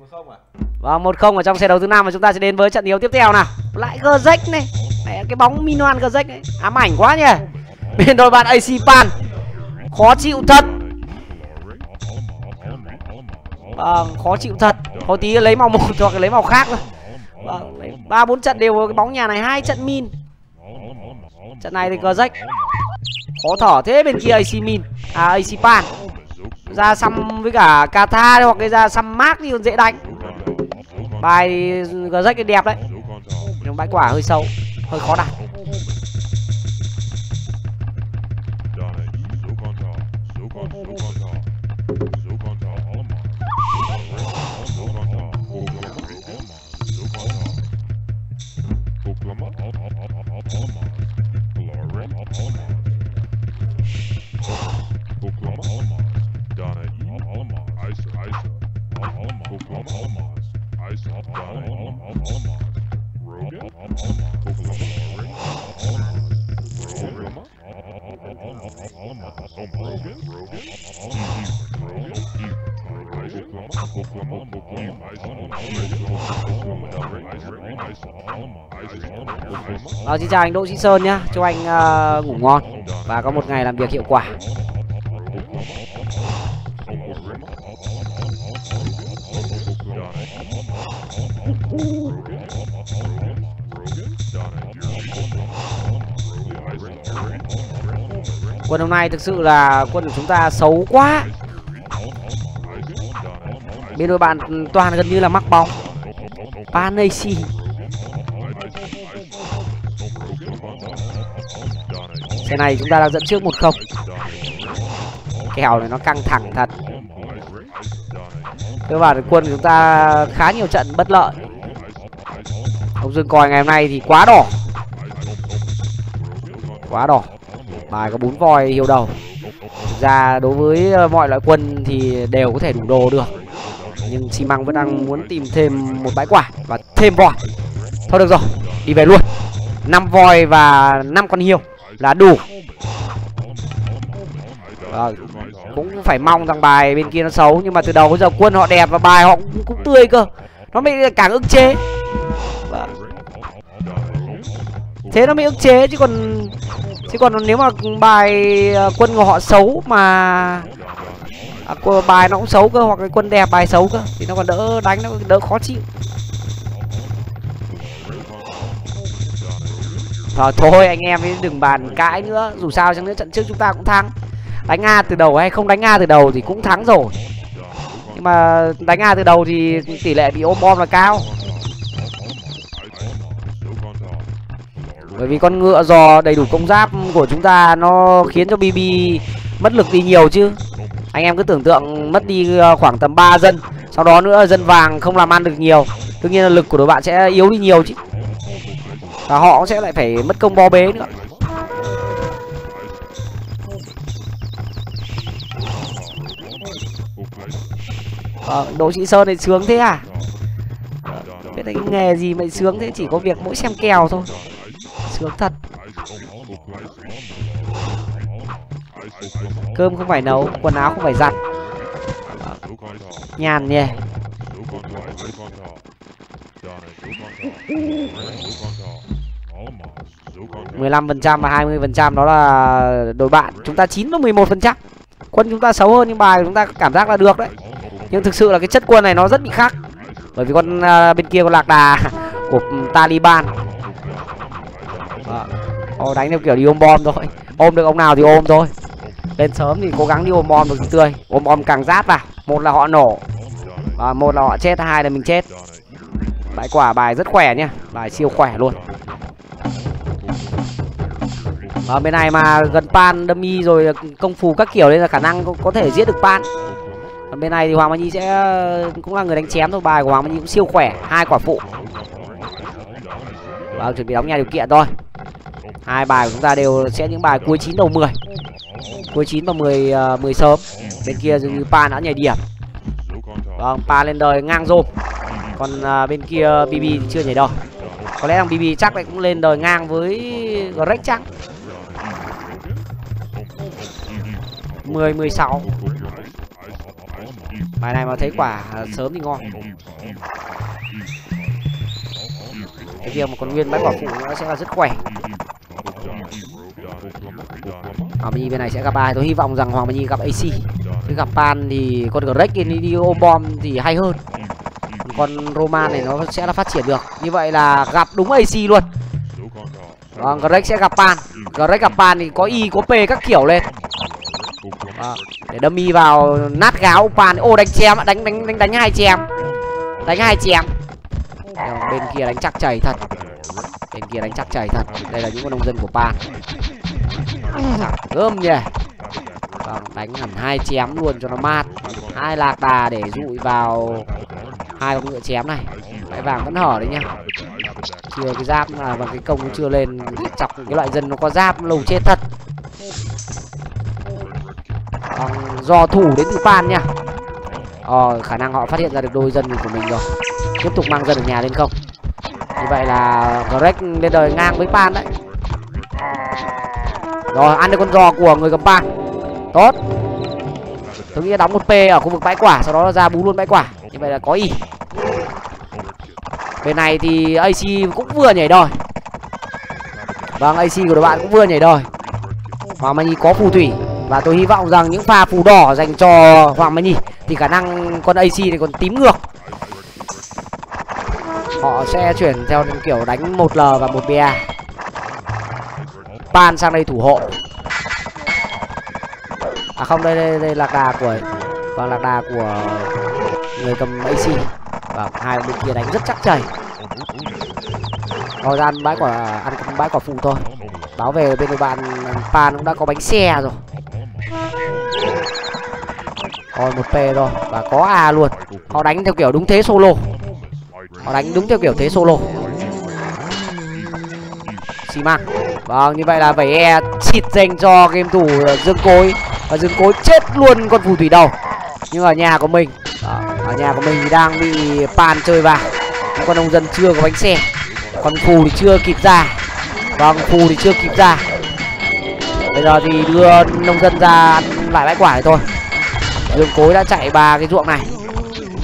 một không à Vâng, một không ở trong xe đấu thứ năm và chúng ta sẽ đến với trận đấu tiếp theo nào. Lại Gzek này. Mẹ cái bóng Minoan Gzek ấy, ám ảnh quá nhỉ. Bên đội bạn AC Pan. Khó chịu thật. Vâng, khó chịu thật. có tí lấy màu một hoặc lấy màu khác thôi. Vâng, lấy ba bốn trận đều cái bóng nhà này hai trận min. Trận này thì Gzek khó thở thế bên kia AC Min à AC Pan ra xăm với cả Kata hoặc cái ra xăm mát thì còn dễ đánh. Bài thì rách đẹp đấy. Nhưng bãi quả hơi sâu, hơi khó đặt. Đó, xin chào anh Đỗ Sĩ Sơn nhá. Chúc anh uh, ngủ ngon Và có một ngày làm việc hiệu quả. Quân hôm nay thực sự là quân của chúng ta xấu quá. Bên đội bạn toàn gần như là mắc bóng. Panacy Xe này chúng ta đang dẫn trước 1-0 Kèo này nó căng thẳng thật. Cơ bản quân của chúng ta khá nhiều trận bất lợi. Ông Dương Còi ngày hôm nay thì quá đỏ. Quá đỏ. Bài có bốn voi hiêu đầu. Thực ra đối với ờ, mọi loại quân thì đều có thể đủ đồ được. Nhưng xi măng vẫn đang muốn tìm thêm một bãi quả Và thêm voi. Thôi được rồi, đi về luôn. Năm voi và năm con hiêu là đủ. À, cũng phải mong rằng bài bên kia nó xấu nhưng mà từ đầu bây giờ quân họ đẹp và bài họ cũng, cũng tươi cơ. Nó mới càng ức chế. Vâng. Thế nó mới ức chế chứ còn chứ còn nếu mà bài ờ, quân của họ xấu mà à, bài nó cũng xấu cơ hoặc cái quân đẹp bài xấu cơ thì nó còn đỡ đánh nó đỡ khó chịu. Rồi thôi anh em đừng bàn cãi nữa. Dù sao chẳng nữa trận trước chúng ta cũng thắng. Đánh A từ đầu hay không đánh A từ đầu thì cũng thắng rồi. Nhưng mà đánh A từ đầu thì tỷ lệ bị ôm bom là cao. Bởi vì con ngựa giò đầy đủ công giáp của chúng ta Nó khiến cho BB mất lực đi nhiều chứ. Anh em cứ tưởng tượng mất đi ờ, khoảng tầm 3 dân Sau đó nữa dân vàng không làm ăn được nhiều. Đương nhiên là lực của đội bạn sẽ yếu đi nhiều chứ. Và họ sẽ lại phải mất công bo bế nữa. Ờ, Đỗ Sĩ Sơn này sướng thế à? Biết cái nghề gì mà sướng thế Chỉ có việc mỗi xem kèo thôi. Sướng thật. Cơm không phải nấu Quần áo không phải giặt. Nhàn nhỉ. 15% và 20% đó là đội bạn. Chúng ta chín và 11% Quân chúng ta xấu hơn nhưng bài chúng ta cảm giác là được đấy. Nhưng thực sự là cái chất quân này nó rất bị khác. Bởi vì con uh, bên kia con lạc đà của Taliban ô đánh theo kiểu đi ôm bom thôi. Ôm được ông nào thì ôm thôi. Lên sớm thì cố gắng đi ôm bom được tươi. Ôm bom càng rát vào. Một là họ nổ. Và Một là họ chết, hai là mình chết. Bãi quả bài rất khỏe nhá Bài siêu khỏe luôn. Ở bên này mà gần pan dummy rồi công phù các kiểu nên là khả năng có, có thể giết được pan. Còn bên này thì hoàng nhi sẽ cũng là người đánh chém thôi. Bài của hoàng nhi cũng siêu khỏe. Hai quả phụ. Vâng chuẩn bị đóng nhà điều kiện thôi hai bài của chúng ta đều sẽ những bài cuối 9 đầu 10 cuối 9 và 10 uh, 10 sớm. Bên kia dường như pan đã nhảy điểm. Vâng pan lên đời ngang rôm còn uh, bên kia bb thì chưa nhảy đâu có lẽ thằng bb chắc lại cũng lên đời ngang với greg chắc. 10 16 bài này mà thấy quả sớm thì ngon. Cái việc mà còn nguyên bãi quả phụ nó sẽ là rất khỏe. Hoàng Minh bên này sẽ gặp ai? Tôi hy vọng rằng Hoàng Minh gặp AC chứ gặp Pan thì con Greg đi, đi ôm bom thì hay hơn. Còn con Roman này nó sẽ là phát triển được. Như vậy là gặp đúng AC luôn. Vâng, Greg sẽ gặp Pan. Greg gặp Pan thì có Y, có P các kiểu lên. À, Để dummy vào nát gáo. Pan Ô đánh chém, đánh đánh đánh đánh hai chém. Đánh hai chém. Ờ, bên kia đánh chắc chảy thật. Bên kia đánh chắc chảy thật. Đây là những con nông dân của Pan Gơm nhỉ. Vâng, đánh hẳn hai chém luôn cho nó mát. Hai lạc đà để dụi vào hai con ngựa chém này. Cái vàng vẫn hở đấy nhá. Chưa cái giáp là và cái công nó chưa lên. Chọc cái loại dân nó có giáp lầu chết thật. Còn do thủ đến từ pan nha ờ khả năng họ phát hiện ra được đôi dân của mình rồi. Tiếp tục mang dân ở nhà lên không? Như vậy là greg lên đời ngang với pan đấy. Rồi, ăn được con giò của người cầm pan. Tốt. Tôi nghĩ đóng một p ở khu vực bãi quả, sau đó ra bú luôn bãi quả. Như vậy là có y bên này thì ac cũng vừa nhảy đòi. Vâng ac của đội bạn cũng vừa nhảy đòi. Hoàng mai nhi có phù thủy. Và tôi hy vọng rằng những pha phù đỏ dành cho hoàng mai nhi thì khả năng con ac này còn tím ngược họ sẽ chuyển theo kiểu đánh một l và một ba pan sang đây thủ hộ. À không đây đây, đây lạc đà của vâng lạc đà của người cầm ac và vâng, hai bên kia đánh rất chắc chắn thời gian bãi quả ăn bãi quả phụ thôi. Báo về bên đội bạn pan cũng đã có bánh xe rồi. Còn một p rồi và có a luôn. Họ đánh theo kiểu đúng thế solo họ đánh đúng theo kiểu thế solo. Sima. măng vâng như vậy là vẩy e xịt dành cho game thủ ờ, dương cối. Và dương cối chết luôn con phù thủy đầu. Nhưng ở nhà của mình đó, ở nhà của mình thì đang bị pan chơi vào những con nông dân chưa có bánh xe. Con phù thì chưa kịp ra. Vâng phù thì chưa kịp ra. Bây giờ thì đưa nông dân ra ăn lại bãi quả này thôi. Dương cối đã chạy ba cái ruộng này.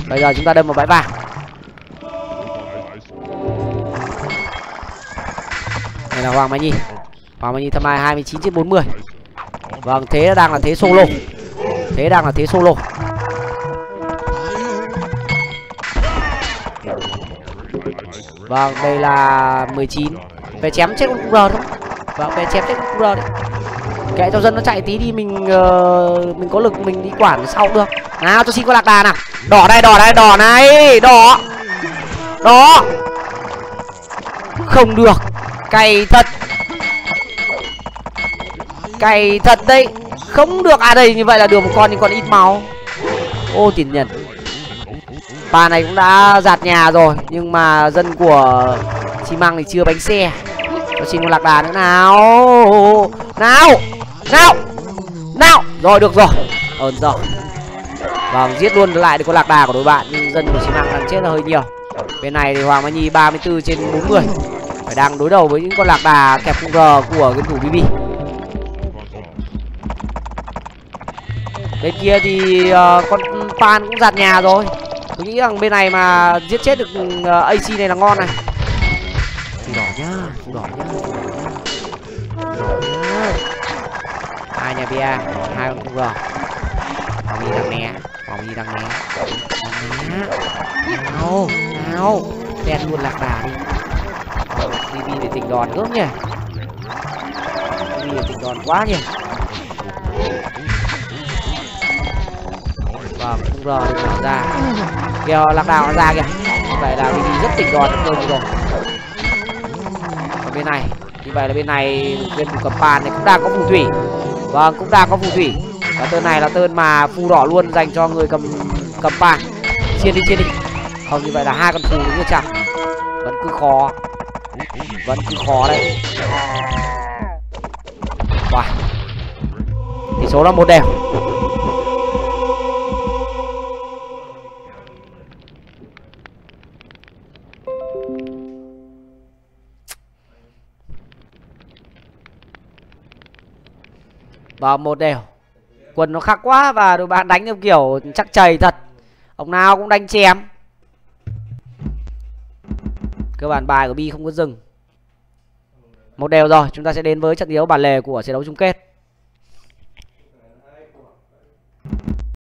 Bây giờ chúng ta đâm vào bãi vàng. Đây là hoàng mai nhi. Hoàng mai nhi tham hai 29 trên 40 vâng thế đang là thế solo. Thế đang là thế solo. Vâng, đây là 19 Về chém chết con QR thôi. Vâng, về chém chết con QR đấy. Kệ cho dân nó chạy tí đi mình uh, Mình có lực mình đi quản sau được. Nào cho xin con lạc đà nào. Đỏ đây, đỏ đây, đỏ này. Đỏ. Đỏ, Không được. Cày thật. Cày thật đấy. Không được À đây, như vậy là được một con, nhưng còn ít máu. Ô, tiền nhân Bà này cũng đã giạt nhà rồi, Nhưng mà dân của Xi măng thì chưa bánh xe. Nó xin một lạc đà nữa nào. Nào Nào Nào. Rồi, được rồi. Ơn rồi Vâng giết luôn lại được con lạc đà của đội bạn, Nhưng dân của xi măng đang chết là hơi nhiều. Bên này thì Hoàng Mai Nhi 34 trên 40 phải đang đối đầu với những con lạc đà kẹp khung R của game thủ BB Bên kia thì uh, con Pan cũng giặt nhà rồi. Tôi nghĩ rằng bên này mà giết chết được uh, ac này là ngon này. Phù đỏ nhá phù đỏ nhá đỏ nhá. Hai nhà bia hai con cung hoàng mi đang né hoàng mi đang né. Né nào nào. Đen luôn lạc đà đi đi để tỉnh đòn gớm nhỉ? Đi để tỉnh đòn quá nhỉ? Vâng cung r được mở ra. Kìa, lạc đào nó ra kìa. Như vậy là mình rất tỉnh đòn được rồi. Còn bên này, như vậy là bên này bên phủ cầm bàn này cũng đang có phù thủy. Vâng cũng đang có phù thủy. Và tên này là tên mà phù đỏ luôn dành cho người cầm cầm bàn. Chia đi chia đi. Không, như vậy là hai con phù đúng ở chẳng vẫn cứ khó vẫn cứ khó đấy. Wow. tỷ số là một đều. Và một đều. Quần nó khắc quá và đội bạn đánh theo kiểu chắc chầy thật. Ông nào cũng đánh chém cơ bản bài của bi không có dừng. Một đều rồi, chúng ta sẽ đến với trận đấu bản lề của trận đấu chung kết.